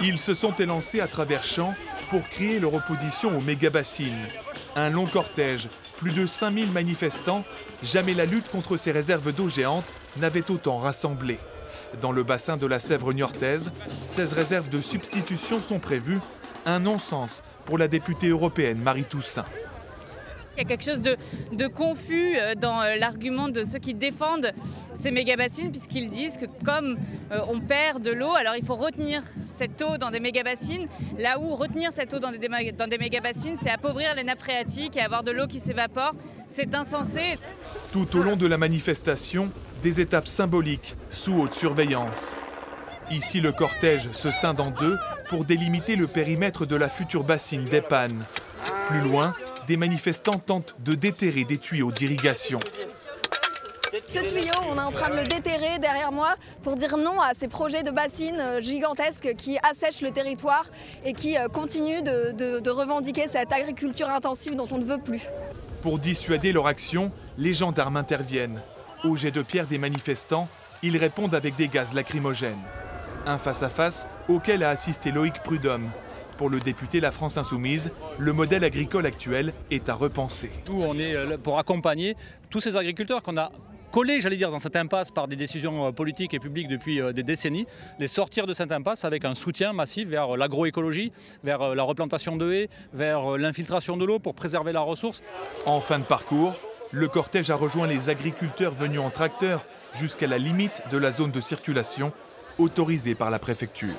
Ils se sont élancés à travers champs pour crier leur opposition aux méga-bassines. Un long cortège, plus de 5000 manifestants, jamais la lutte contre ces réserves d'eau géantes n'avait autant rassemblé. Dans le bassin de la Sèvre niortaise, 16 réserves de substitution sont prévues, un non-sens pour la députée européenne Marie Toussaint. Il y a quelque chose de, confus euh, dans euh, l'argument de ceux qui défendent ces méga-bassines, puisqu'ils disent que comme euh, on perd de l'eau, alors il faut retenir cette eau dans des méga-bassines, là où retenir cette eau dans des, dans des méga-bassines, c'est appauvrir les nappes phréatiques et avoir de l'eau qui s'évapore. C'est insensé. Tout au long de la manifestation, des étapes symboliques sous haute surveillance. Ici, le cortège se scinde en deux pour délimiter le périmètre de la future bassine d'Epan. Plus loin, des manifestants tentent de déterrer des tuyaux d'irrigation. Ce tuyau, on est en train de le déterrer derrière moi pour dire non à ces projets de bassines euh, gigantesques qui assèchent le territoire et qui euh, continuent de, de, de revendiquer cette agriculture intensive dont on ne veut plus. Pour dissuader leur action, les gendarmes interviennent. Au jet de pierre des manifestants, ils répondent avec des gaz lacrymogènes. Un face-à-face auquel a assisté Loïc Prudhomme, pour le député La France Insoumise, le modèle agricole actuel est à repenser. Nous, on est euh, pour accompagner tous ces agriculteurs qu'on a collés, j'allais dire, dans cette impasse par des décisions euh, politiques et publiques depuis euh, des décennies, les sortir de cette impasse avec un soutien massif vers l'agroécologie, vers la replantation de haies, vers l'infiltration de l'eau pour préserver la ressource. En fin de parcours, le cortège a rejoint les agriculteurs venus en tracteur jusqu'à la limite de la zone de circulation autorisée par la préfecture.